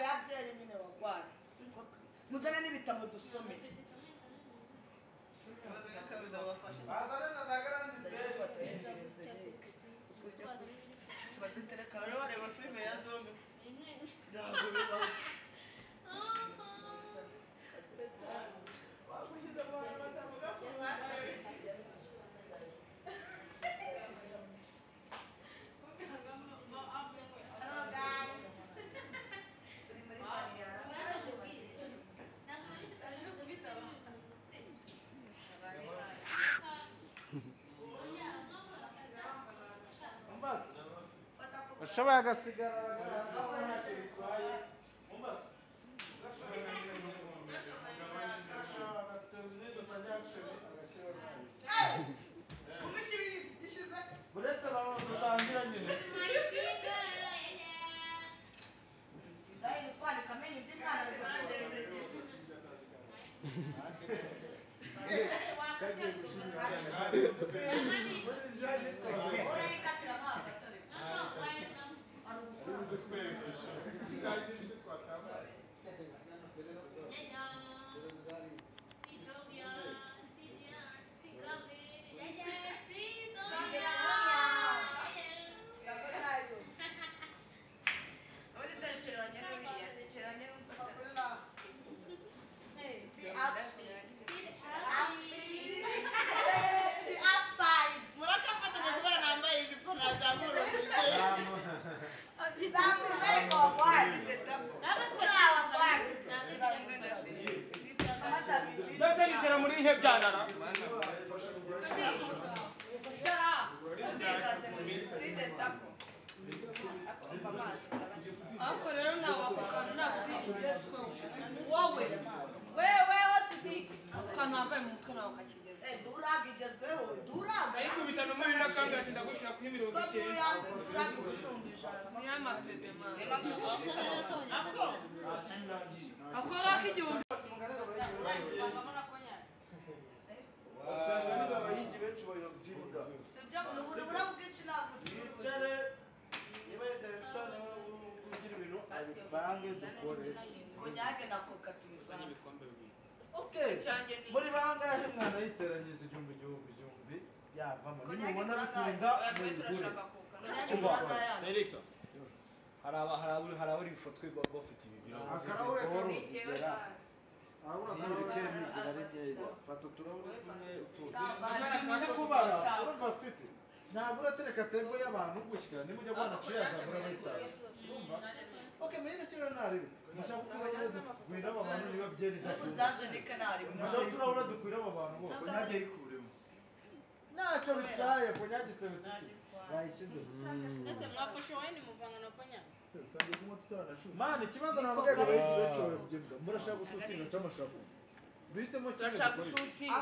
biba byera nyine barwaye muzane n'ibitabo dusome bazane na za garanti zero Швега сигара. Aku akan. guy, no, no. Ako lakini jumbe. Ibintu abipange dukore. konyage na koka tubivana okay muri bangahe mwana yiteranyiriza igihumbi igihumbi igihumbi yavamo. Nimubona bikunda urangaya Erika hari aba hari aba hari abari ifoto bafite ibi birago akarahure kamwe zigera. zirike nizira rigenda fata uturahure tumwe utundi. Ntakintu cyo kubara. Urumva afite. Ntabwo uratereka tembo y'abantu gushyira nimujya kubona ciya zabura bayitanga urumva? Ok meyine kino ntaribi mushaka uturahure dukwira aba bantu niba nari mushaka uturahure dukwira aba bantu bose. Konyage yikuremo ntacyo bitwaye konyage sebutike yayishyize ese mwafashe wayini muvanga na konya utangiye kunywa tutaranashuka mani ikibazo ntabwo ari abayigize nshoboye kubyemera murashaka gushutinga cy'amashaka bihitemo kimwe turashaka dukore. gushutinga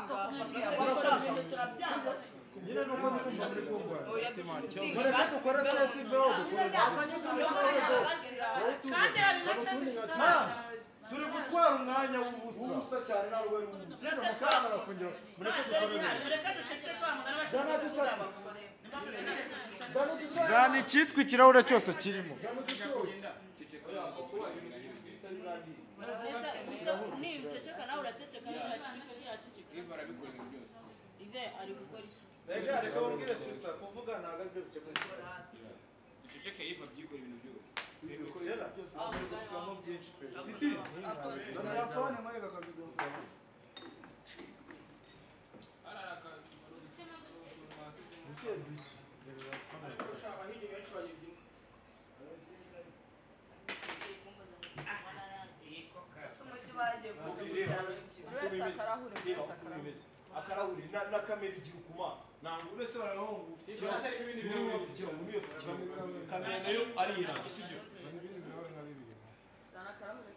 Mira no juega con Patrick Cuba. Se marchó. No le pego con ese episodio. Kandi alilesetutara. Ma, turi gutwara umwanya w'ubusa. Ubusa cyane nta rwe n'ubusa. Amafaranga arafungira. Mureke dukorere. Mureke duceceke abamagana bashaka kuvuga abagore. Zana icyitwa ikirahure cyose kirimo. Niba uceceka nawe uraceceka niba uraceceka niba arabikora byose. Ive ari gukora iki? Ndegareka wongere sister kuvuga ntabwo você byo bikemura ikibazo duceceke yivabyigo ibintu byose ibikorera byose bari gusubiramo byinshi pe titi telefone mwereka akabido buke isso? abahigi benshi bayibyina akarahuri na kamera igira ukumana ntabwo uretse barabona ngo ufite Ikibazo cyari ibindi niyo birahure. ufite ikirango niyo ufite ikirango kamera na yo ari sibyo zana akarahure